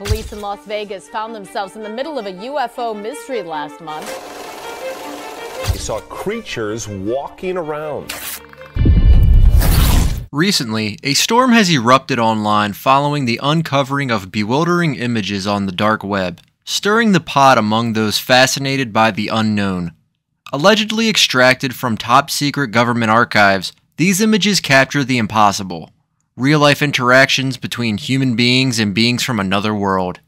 Police in Las Vegas found themselves in the middle of a UFO mystery last month. They saw creatures walking around. Recently, a storm has erupted online following the uncovering of bewildering images on the dark web, stirring the pot among those fascinated by the unknown. Allegedly extracted from top secret government archives, these images capture the impossible real life interactions between human beings and beings from another world.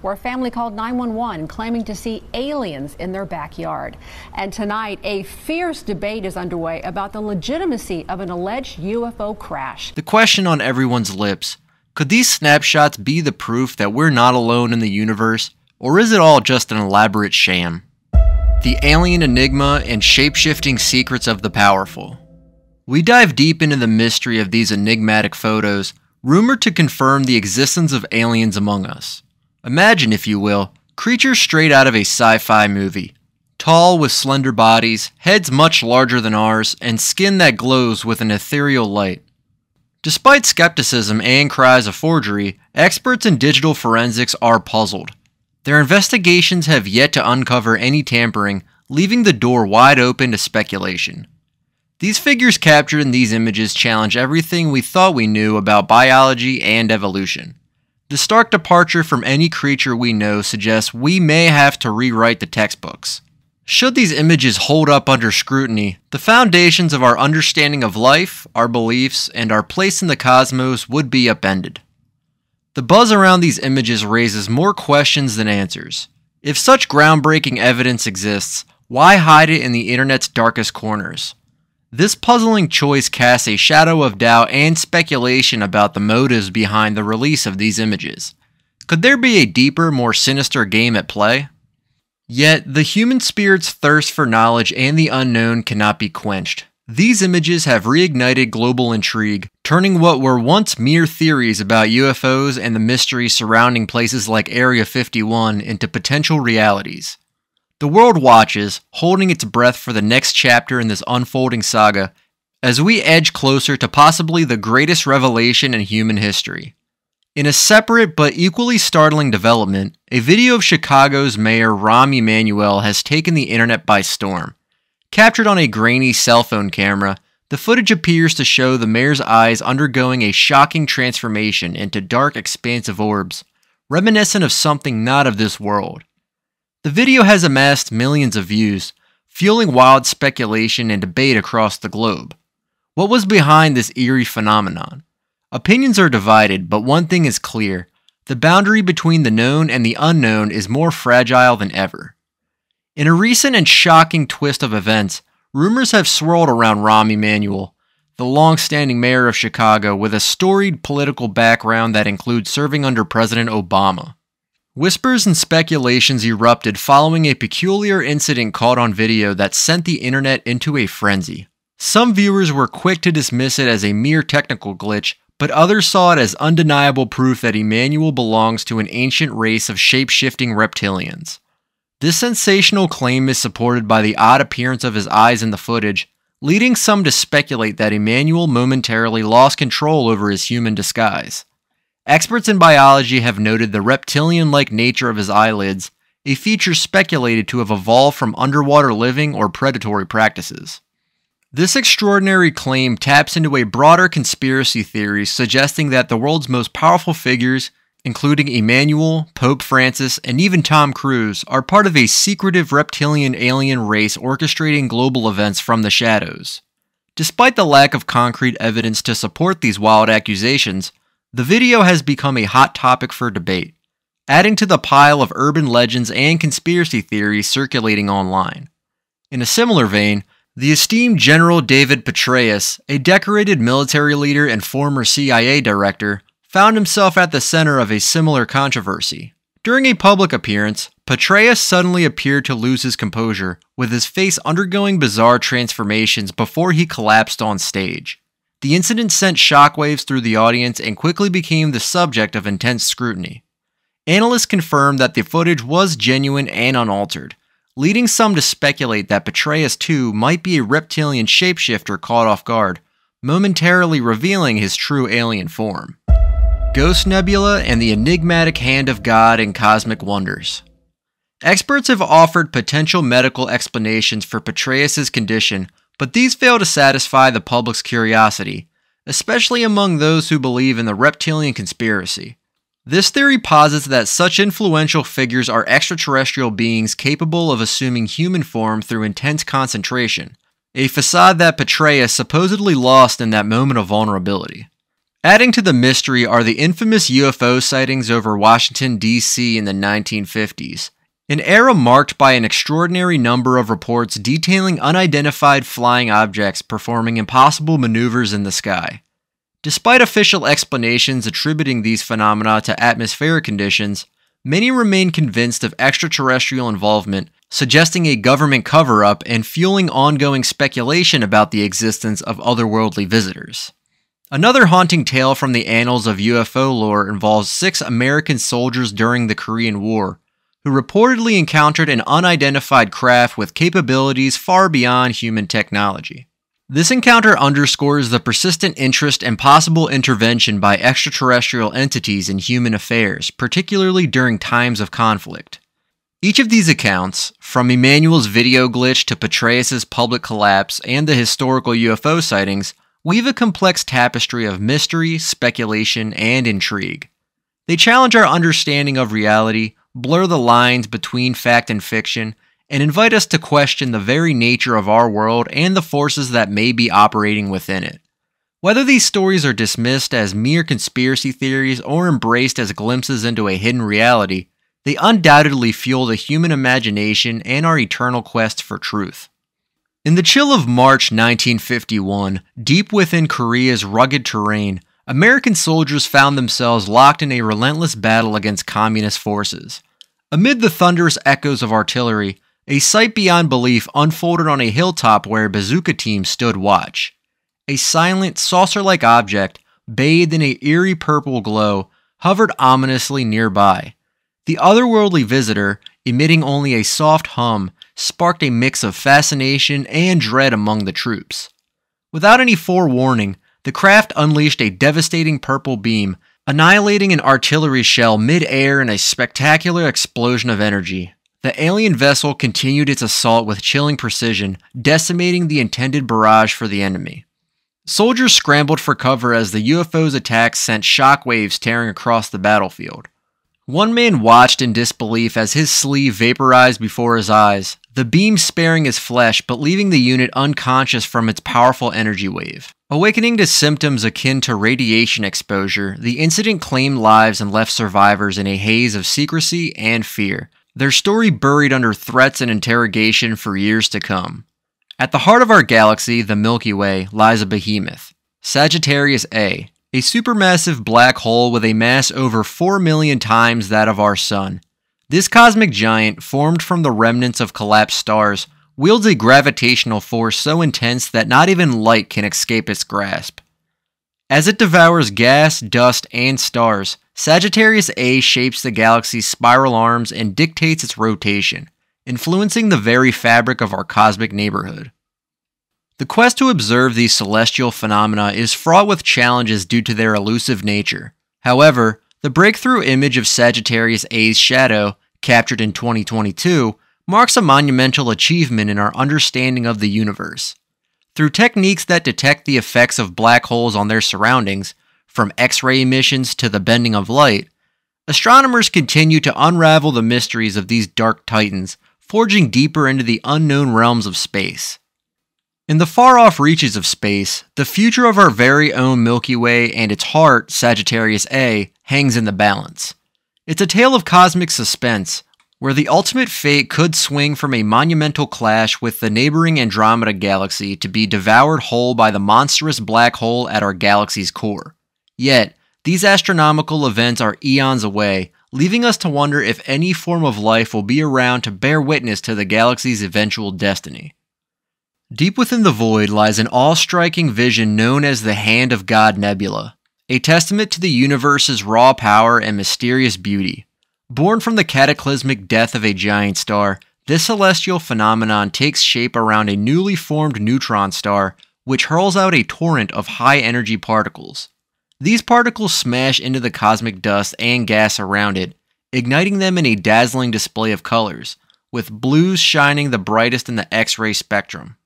Where a family called 911 claiming to see aliens in their backyard. And tonight, a fierce debate is underway about the legitimacy of an alleged UFO crash. The question on everyone's lips could these snapshots be the proof that we're not alone in the universe, or is it all just an elaborate sham? The alien enigma and shape shifting secrets of the powerful. We dive deep into the mystery of these enigmatic photos, rumored to confirm the existence of aliens among us. Imagine, if you will, creatures straight out of a sci fi movie. Tall with slender bodies, heads much larger than ours, and skin that glows with an ethereal light. Despite skepticism and cries of forgery, experts in digital forensics are puzzled. Their investigations have yet to uncover any tampering, leaving the door wide open to speculation. These figures captured in these images challenge everything we thought we knew about biology and evolution. The stark departure from any creature we know suggests we may have to rewrite the textbooks. Should these images hold up under scrutiny, the foundations of our understanding of life, our beliefs, and our place in the cosmos would be upended. The buzz around these images raises more questions than answers. If such groundbreaking evidence exists, why hide it in the internet's darkest corners? This puzzling choice casts a shadow of doubt and speculation about the motives behind the release of these images. Could there be a deeper, more sinister game at play? Yet, the human spirit's thirst for knowledge and the unknown cannot be quenched. These images have reignited global intrigue, turning what were once mere theories about UFOs and the mysteries surrounding places like Area 51 into potential realities. The world watches, holding its breath for the next chapter in this unfolding saga, as we edge closer to possibly the greatest revelation in human history. In a separate but equally startling development, a video of Chicago's Mayor Rahm Emanuel has taken the internet by storm. Captured on a grainy cell phone camera, the footage appears to show the mayor's eyes undergoing a shocking transformation into dark, expansive orbs, reminiscent of something not of this world. The video has amassed millions of views, fueling wild speculation and debate across the globe. What was behind this eerie phenomenon? Opinions are divided, but one thing is clear the boundary between the known and the unknown is more fragile than ever. In a recent and shocking twist of events, rumors have swirled around Rahm Emanuel, the long standing mayor of Chicago with a storied political background that includes serving under President Obama. Whispers and speculations erupted following a peculiar incident caught on video that sent the internet into a frenzy. Some viewers were quick to dismiss it as a mere technical glitch, but others saw it as undeniable proof that Emanuel belongs to an ancient race of shape shifting reptilians. This sensational claim is supported by the odd appearance of his eyes in the footage, leading some to speculate that Emanuel momentarily lost control over his human disguise. Experts in biology have noted the reptilian like nature of his eyelids, a feature speculated to have evolved from underwater living or predatory practices. This extraordinary claim taps into a broader conspiracy theory suggesting that the world's most powerful figures, including Emanuel, Pope Francis, and even Tom Cruise, are part of a secretive reptilian alien race orchestrating global events from the shadows. Despite the lack of concrete evidence to support these wild accusations, the video has become a hot topic for debate, adding to the pile of urban legends and conspiracy theories circulating online. In a similar vein, the esteemed General David Petraeus, a decorated military leader and former CIA director, found himself at the center of a similar controversy. During a public appearance, Petraeus suddenly appeared to lose his composure, with his face undergoing bizarre transformations before he collapsed on stage. The incident sent shockwaves through the audience and quickly became the subject of intense scrutiny. Analysts confirmed that the footage was genuine and unaltered, leading some to speculate that Petraeus 2 might be a reptilian shapeshifter caught off guard, momentarily revealing his true alien form. Ghost Nebula and the enigmatic Hand of God in Cosmic Wonders. Experts have offered potential medical explanations for Petraeus' condition, but these fail to satisfy the public's curiosity, especially among those who believe in the reptilian conspiracy. This theory posits that such influential figures are extraterrestrial beings capable of assuming human form through intense concentration, a facade that Petraeus supposedly lost in that moment of vulnerability. Adding to the mystery are the infamous UFO sightings over Washington, D.C. in the 1950s, an era marked by an extraordinary number of reports detailing unidentified flying objects performing impossible maneuvers in the sky. Despite official explanations attributing these phenomena to atmospheric conditions, many remain convinced of extraterrestrial involvement, suggesting a government cover up and fueling ongoing speculation about the existence of otherworldly visitors. Another haunting tale from the annals of UFO lore involves six American soldiers during the Korean War who reportedly encountered an unidentified craft with capabilities far beyond human technology. This encounter underscores the persistent interest and possible intervention by extraterrestrial entities in human affairs, particularly during times of conflict. Each of these accounts, from Emanuel's video glitch to Petraeus' public collapse and the historical UFO sightings, weave a complex tapestry of mystery, speculation, and intrigue. They challenge our understanding of reality, blur the lines between fact and fiction, and invite us to question the very nature of our world and the forces that may be operating within it. Whether these stories are dismissed as mere conspiracy theories or embraced as glimpses into a hidden reality, they undoubtedly fuel the human imagination and our eternal quest for truth. In the chill of March 1951, deep within Korea's rugged terrain, American soldiers found themselves locked in a relentless battle against communist forces. Amid the thunderous echoes of artillery, a sight beyond belief unfolded on a hilltop where bazooka teams stood watch. A silent, saucer like object, bathed in a eerie purple glow, hovered ominously nearby. The otherworldly visitor, emitting only a soft hum, sparked a mix of fascination and dread among the troops. Without any forewarning, the craft unleashed a devastating purple beam, annihilating an artillery shell mid-air in a spectacular explosion of energy. The alien vessel continued its assault with chilling precision, decimating the intended barrage for the enemy. Soldiers scrambled for cover as the UFO's attack sent shockwaves tearing across the battlefield. One man watched in disbelief as his sleeve vaporized before his eyes, the beam sparing his flesh but leaving the unit unconscious from its powerful energy wave. Awakening to symptoms akin to radiation exposure, the incident claimed lives and left survivors in a haze of secrecy and fear, their story buried under threats and interrogation for years to come. At the heart of our galaxy, the Milky Way, lies a behemoth, Sagittarius A, a supermassive black hole with a mass over 4 million times that of our Sun. This cosmic giant, formed from the remnants of collapsed stars, wields a gravitational force so intense that not even light can escape its grasp. As it devours gas, dust, and stars, Sagittarius A shapes the galaxy's spiral arms and dictates its rotation, influencing the very fabric of our cosmic neighborhood. The quest to observe these celestial phenomena is fraught with challenges due to their elusive nature. However, the breakthrough image of Sagittarius A's shadow, captured in 2022, marks a monumental achievement in our understanding of the universe. Through techniques that detect the effects of black holes on their surroundings, from X ray emissions to the bending of light, astronomers continue to unravel the mysteries of these dark titans, forging deeper into the unknown realms of space. In the far off reaches of space, the future of our very own Milky Way and its heart, Sagittarius A, hangs in the balance. It's a tale of cosmic suspense, where the ultimate fate could swing from a monumental clash with the neighboring Andromeda galaxy to be devoured whole by the monstrous black hole at our galaxy's core. Yet, these astronomical events are eons away, leaving us to wonder if any form of life will be around to bear witness to the galaxy's eventual destiny. Deep within the void lies an awe striking vision known as the Hand of God Nebula, a testament to the universe's raw power and mysterious beauty. Born from the cataclysmic death of a giant star, this celestial phenomenon takes shape around a newly formed neutron star, which hurls out a torrent of high energy particles. These particles smash into the cosmic dust and gas around it, igniting them in a dazzling display of colors, with blues shining the brightest in the X ray spectrum.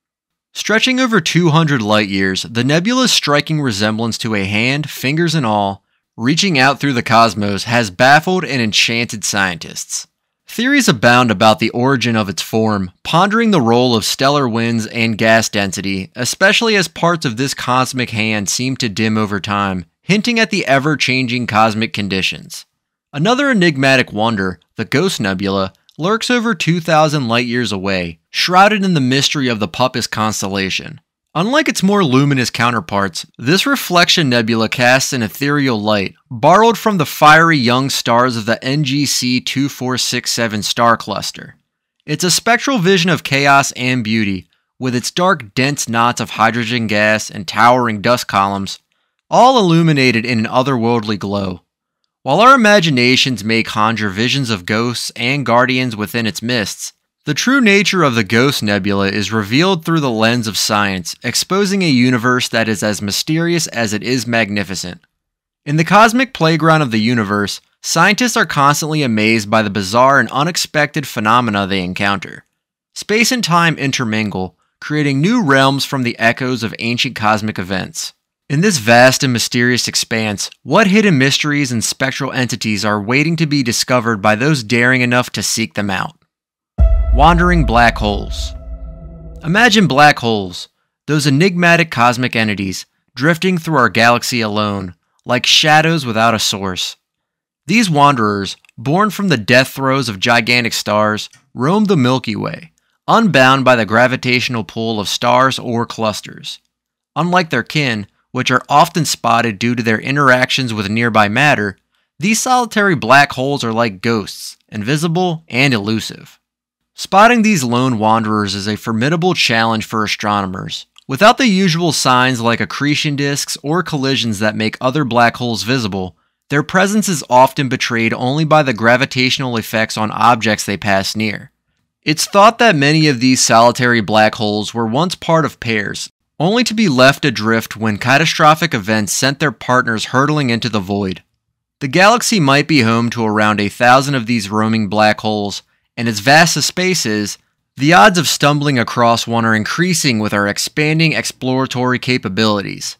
Stretching over 200 light years, the nebula's striking resemblance to a hand, fingers and all, reaching out through the cosmos has baffled and enchanted scientists. Theories abound about the origin of its form, pondering the role of stellar winds and gas density, especially as parts of this cosmic hand seem to dim over time, hinting at the ever changing cosmic conditions. Another enigmatic wonder, the Ghost Nebula, lurks over 2,000 light years away, shrouded in the mystery of the Puppis constellation. Unlike its more luminous counterparts, this reflection nebula casts an ethereal light, borrowed from the fiery young stars of the NGC 2467 star cluster. It's a spectral vision of chaos and beauty, with its dark, dense knots of hydrogen gas and towering dust columns, all illuminated in an otherworldly glow. While our imaginations may conjure visions of ghosts and guardians within its mists, the true nature of the Ghost Nebula is revealed through the lens of science, exposing a universe that is as mysterious as it is magnificent. In the cosmic playground of the universe, scientists are constantly amazed by the bizarre and unexpected phenomena they encounter. Space and time intermingle, creating new realms from the echoes of ancient cosmic events. In this vast and mysterious expanse, what hidden mysteries and spectral entities are waiting to be discovered by those daring enough to seek them out? Wandering black holes. Imagine black holes, those enigmatic cosmic entities drifting through our galaxy alone, like shadows without a source. These wanderers, born from the death throes of gigantic stars, roam the Milky Way, unbound by the gravitational pull of stars or clusters. Unlike their kin, which are often spotted due to their interactions with nearby matter, these solitary black holes are like ghosts, invisible and elusive. Spotting these lone wanderers is a formidable challenge for astronomers. Without the usual signs like accretion disks or collisions that make other black holes visible, their presence is often betrayed only by the gravitational effects on objects they pass near. It's thought that many of these solitary black holes were once part of pairs, only to be left adrift when catastrophic events sent their partners hurtling into the void. The galaxy might be home to around a thousand of these roaming black holes, and as vast as space is, the odds of stumbling across one are increasing with our expanding exploratory capabilities.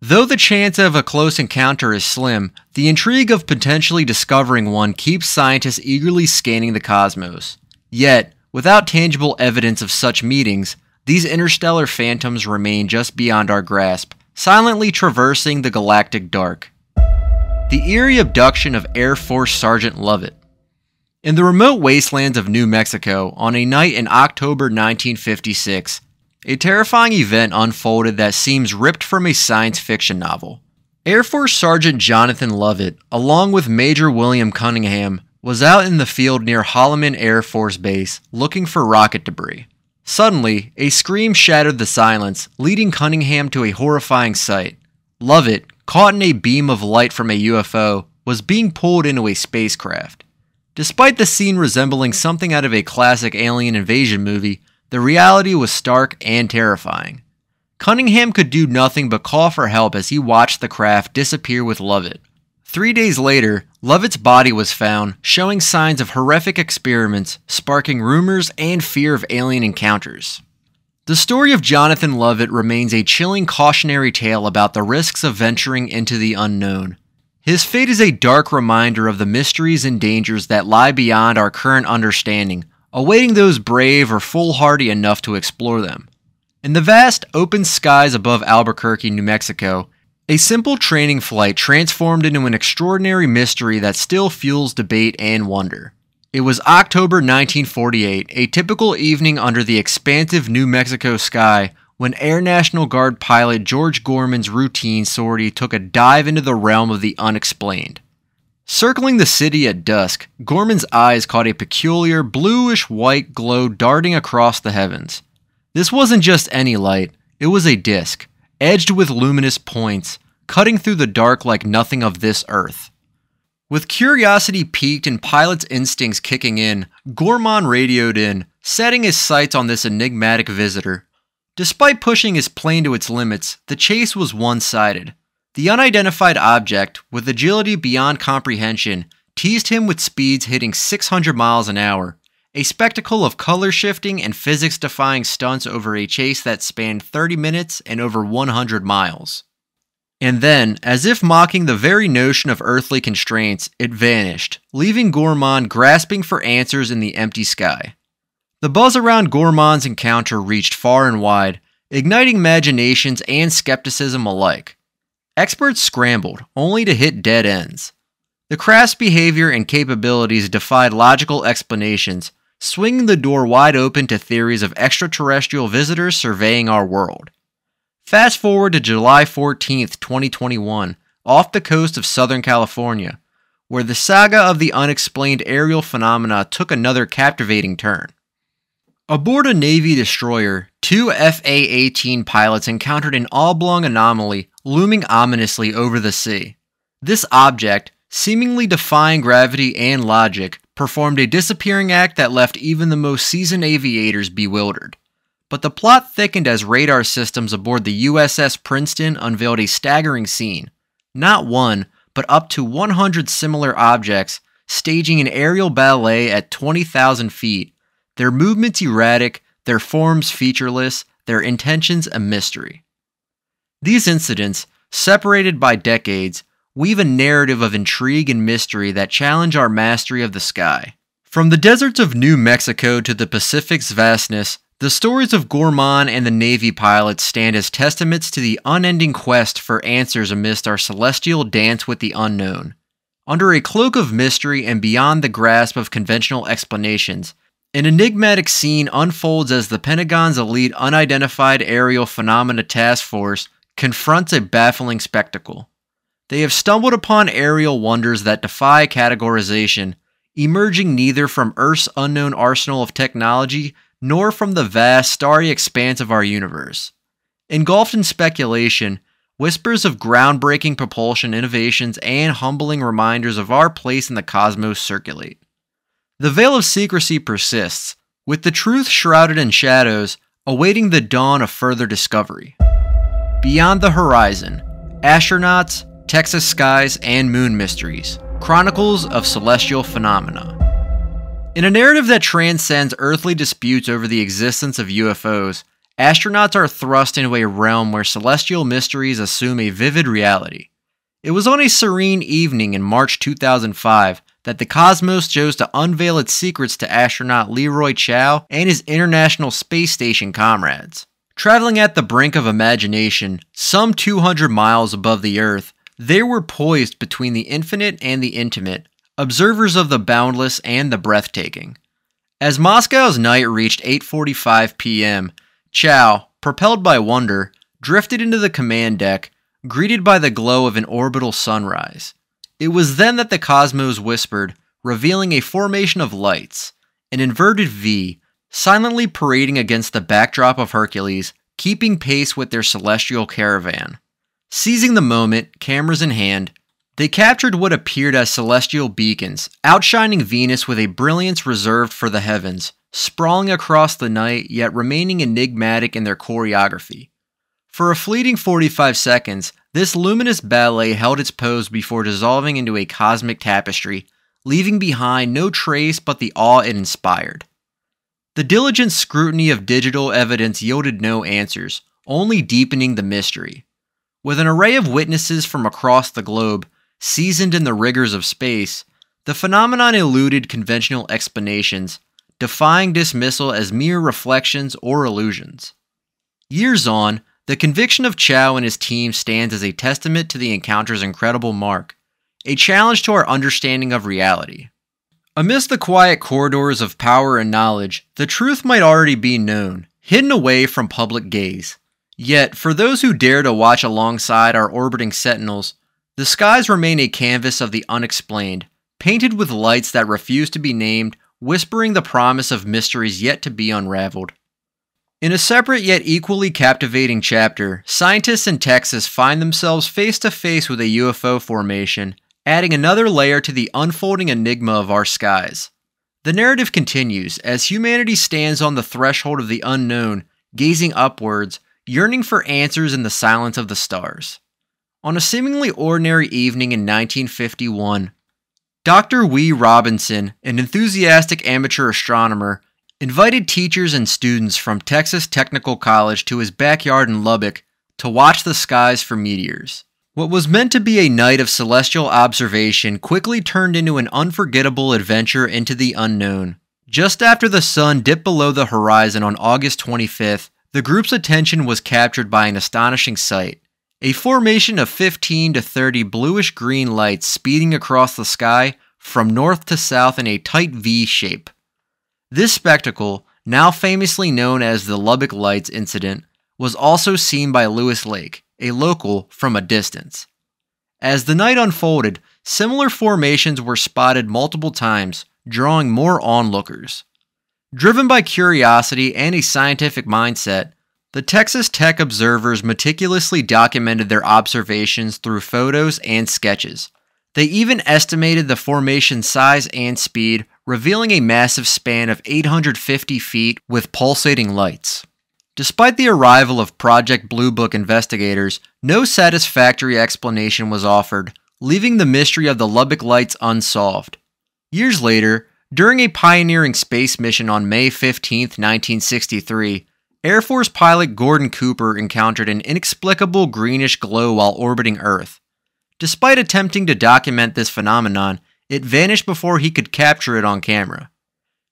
Though the chance of a close encounter is slim, the intrigue of potentially discovering one keeps scientists eagerly scanning the cosmos. Yet, without tangible evidence of such meetings, these interstellar phantoms remain just beyond our grasp, silently traversing the galactic dark. The eerie abduction of Air Force Sergeant Lovett. In the remote wastelands of New Mexico, on a night in October 1956, a terrifying event unfolded that seems ripped from a science fiction novel. Air Force Sergeant Jonathan Lovett, along with Major William Cunningham, was out in the field near Holloman Air Force Base looking for rocket debris. Suddenly, a scream shattered the silence, leading Cunningham to a horrifying sight. Lovett, caught in a beam of light from a UFO, was being pulled into a spacecraft. Despite the scene resembling something out of a classic alien invasion movie, the reality was stark and terrifying. Cunningham could do nothing but call for help as he watched the craft disappear with Lovett. Three days later, Lovett's body was found, showing signs of horrific experiments, sparking rumors and fear of alien encounters. The story of Jonathan Lovett remains a chilling cautionary tale about the risks of venturing into the unknown. His fate is a dark reminder of the mysteries and dangers that lie beyond our current understanding, awaiting those brave or foolhardy enough to explore them. In the vast open skies above Albuquerque, New Mexico, a simple training flight transformed into an extraordinary mystery that still fuels debate and wonder. It was October 1948, a typical evening under the expansive New Mexico sky, when Air National Guard pilot George Gorman's routine sortie took a dive into the realm of the unexplained. Circling the city at dusk, Gorman's eyes caught a peculiar bluish white glow darting across the heavens. This wasn't just any light, it was a disk edged with luminous points, cutting through the dark like nothing of this earth. With curiosity piqued and pilot's instincts kicking in, Gorman radioed in, setting his sights on this enigmatic visitor. Despite pushing his plane to its limits, the chase was one sided. The unidentified object, with agility beyond comprehension, teased him with speeds hitting 600 miles an hour, a spectacle of color shifting and physics defying stunts over a chase that spanned 30 minutes and over 100 miles. And then, as if mocking the very notion of earthly constraints, it vanished, leaving Gorman grasping for answers in the empty sky. The buzz around Gorman's encounter reached far and wide, igniting imaginations and skepticism alike. Experts scrambled, only to hit dead ends. The craft's behavior and capabilities defied logical explanations, swinging the door wide open to theories of extraterrestrial visitors surveying our world. Fast forward to July 14, 2021, off the coast of Southern California, where the saga of the unexplained aerial phenomena took another captivating turn. Aboard a Navy destroyer, two FA 18 pilots encountered an oblong anomaly looming ominously over the sea. This object, seemingly defying gravity and logic, performed a disappearing act that left even the most seasoned aviators bewildered. But the plot thickened as radar systems aboard the USS Princeton unveiled a staggering scene. Not one, but up to 100 similar objects staging an aerial ballet at 20,000 feet, their movements erratic, their forms featureless, their intentions a mystery. These incidents, separated by decades, weave a narrative of intrigue and mystery that challenge our mastery of the sky. From the deserts of New Mexico to the Pacific's vastness, the stories of Gorman and the Navy pilots stand as testaments to the unending quest for answers amidst our celestial dance with the unknown. Under a cloak of mystery and beyond the grasp of conventional explanations, an enigmatic scene unfolds as the Pentagon's elite unidentified aerial phenomena task force confronts a baffling spectacle. They have stumbled upon aerial wonders that defy categorization, emerging neither from Earth's unknown arsenal of technology nor from the vast, starry expanse of our universe. Engulfed in speculation, whispers of groundbreaking propulsion innovations and humbling reminders of our place in the cosmos circulate. The veil of secrecy persists, with the truth shrouded in shadows, awaiting the dawn of further discovery. Beyond the Horizon Astronauts, Texas Skies, and Moon Mysteries Chronicles of Celestial Phenomena. In a narrative that transcends earthly disputes over the existence of UFOs, astronauts are thrust into a realm where celestial mysteries assume a vivid reality. It was on a serene evening in March 2005 that the cosmos chose to unveil its secrets to astronaut Leroy Chiao and his International Space Station comrades. Traveling at the brink of imagination, some 200 miles above the Earth, they were poised between the infinite and the intimate, observers of the boundless and the breathtaking. As Moscow's night reached 8:45 p.m., Chiao, propelled by wonder, drifted into the command deck, greeted by the glow of an orbital sunrise. It was then that the cosmos whispered, revealing a formation of lights, an inverted V, silently parading against the backdrop of Hercules, keeping pace with their celestial caravan. Seizing the moment, cameras in hand, they captured what appeared as celestial beacons, outshining Venus with a brilliance reserved for the heavens, sprawling across the night yet remaining enigmatic in their choreography. For a fleeting 45 seconds, this luminous ballet held its pose before dissolving into a cosmic tapestry, leaving behind no trace but the awe it inspired. The diligent scrutiny of digital evidence yielded no answers, only deepening the mystery. With an array of witnesses from across the globe, seasoned in the rigors of space, the phenomenon eluded conventional explanations, defying dismissal as mere reflections or illusions. Years on, the conviction of Chiao and his team stands as a testament to the encounter's incredible mark, a challenge to our understanding of reality. Amidst the quiet corridors of power and knowledge, the truth might already be known, hidden away from public gaze. Yet, for those who dare to watch alongside our orbiting sentinels, the skies remain a canvas of the unexplained, painted with lights that refuse to be named, whispering the promise of mysteries yet to be unraveled. In a separate yet equally captivating chapter, scientists in Texas find themselves face to face with a UFO formation, adding another layer to the unfolding enigma of our skies. The narrative continues as humanity stands on the threshold of the unknown, gazing upwards, yearning for answers in the silence of the stars. On a seemingly ordinary evening in 1951, Dr. Wee Robinson, an enthusiastic amateur astronomer, invited teachers and students from Texas Technical College to his backyard in Lubbock to watch the skies for meteors. What was meant to be a night of celestial observation quickly turned into an unforgettable adventure into the unknown. Just after the sun dipped below the horizon on August 25th, the group's attention was captured by an astonishing sight. A formation of 15 to 30 bluish green lights speeding across the sky from north to south in a tight V shape. This spectacle, now famously known as the Lubbock Lights incident, was also seen by Lewis Lake, a local, from a distance. As the night unfolded, similar formations were spotted multiple times, drawing more onlookers. Driven by curiosity and a scientific mindset, the Texas Tech observers meticulously documented their observations through photos and sketches. They even estimated the formation's size and speed, revealing a massive span of 850 feet with pulsating lights. Despite the arrival of Project Blue Book investigators, no satisfactory explanation was offered, leaving the mystery of the Lubbock Lights unsolved. Years later, during a pioneering space mission on May 15, 1963, Air Force pilot Gordon Cooper encountered an inexplicable greenish glow while orbiting Earth. Despite attempting to document this phenomenon, it vanished before he could capture it on camera.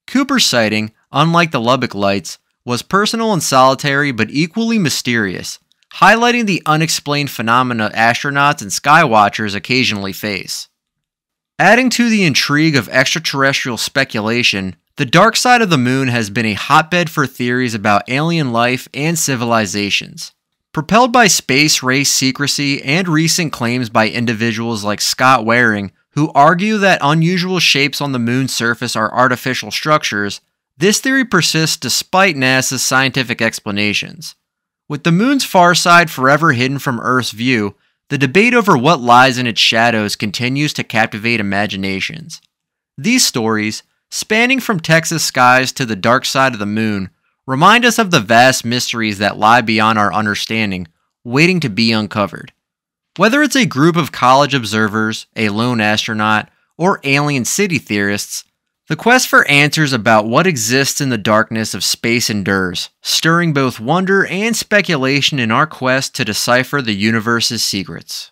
Cooper's sighting, unlike the Lubbock lights, was personal and solitary but equally mysterious, highlighting the unexplained phenomena astronauts and skywatchers occasionally face. Adding to the intrigue of extraterrestrial speculation, the dark side of the moon has been a hotbed for theories about alien life and civilizations. Propelled by space race secrecy and recent claims by individuals like Scott Waring, who argue that unusual shapes on the moon's surface are artificial structures, this theory persists despite NASA's scientific explanations. With the moon's far side forever hidden from Earth's view, the debate over what lies in its shadows continues to captivate imaginations. These stories, spanning from Texas skies to the dark side of the moon, remind us of the vast mysteries that lie beyond our understanding, waiting to be uncovered. Whether it's a group of college observers, a lone astronaut, or alien city theorists, the quest for answers about what exists in the darkness of space endures, stirring both wonder and speculation in our quest to decipher the universe's secrets.